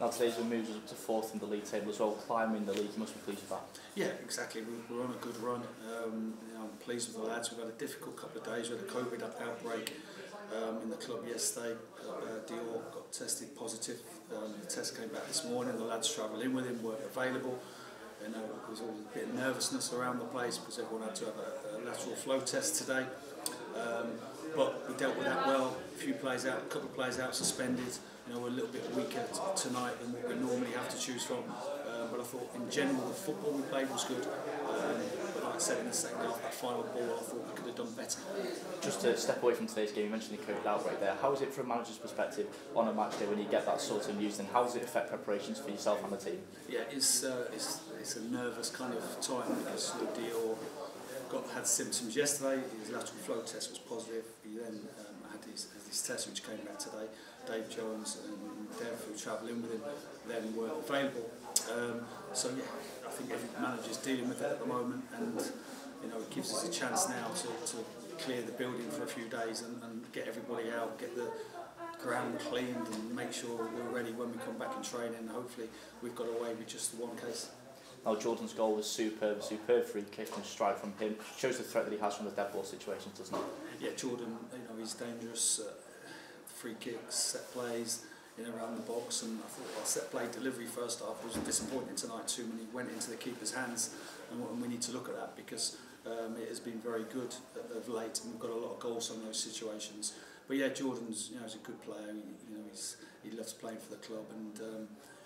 Now today's win moves us up to fourth in the league table as well, climbing the league. You must be pleased with that. Yeah, exactly. We're on a good run. Um, you know, I'm pleased with the lads. We've had a difficult couple of days. with the a COVID outbreak. um, in the club yesterday. Uh, Dior got tested positive. Um, the test came back this morning. The lads travelled in with him, weren't available. You know, there was all a bit of nervousness around the place because everyone had to have a, a lateral flow test today. Um, but we dealt with that well. A few players out, a couple of players out suspended. You know, we're a little bit weaker tonight than what we normally have to choose from. Uh, but I thought in general the football we played was good. Uh, I said in the second half, that final ball, I thought we could have done better. Just to step away from today's game, you mentioned the COVID outbreak there. How is it from a manager's perspective on a match day when you get that sort of news, and how does it affect preparations for yourself and the team? Yeah, it's uh, it's, it's a nervous kind of time because Dior got had symptoms yesterday. His lateral flow test was positive. He then um, as this test, which came out today, Dave Jones and Dev who travel in with him, then were available. Um, so yeah, I think every manager's dealing with that at the moment and you know, it gives us a chance now to, to clear the building for a few days and, and get everybody out, get the ground cleaned and make sure we're ready when we come back in training. Hopefully we've got away with just the one case. Now Jordan's goal was superb, superb free kick and strike from him. Shows the threat that he has from the dead ball situations, doesn't it? Yeah, Jordan, you know, he's dangerous. Uh, free kicks, set plays, in around the box, and I thought our set play delivery first half was disappointing tonight too. When he went into the keeper's hands, and, and we need to look at that because um, it has been very good of late, and we've got a lot of goals on those situations. But yeah, Jordan's you know he's a good player. You know he's he loves playing for the club, and um,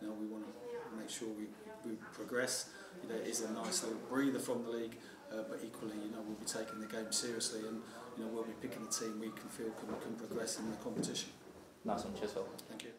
you know, we want to make sure we, we progress. You know, it is a nice little breather from the league, uh, but equally, you know, we'll be taking the game seriously and you know, we'll be picking a team we can feel can, can progress in the competition. Nice one, cheers, Phil. Thank you.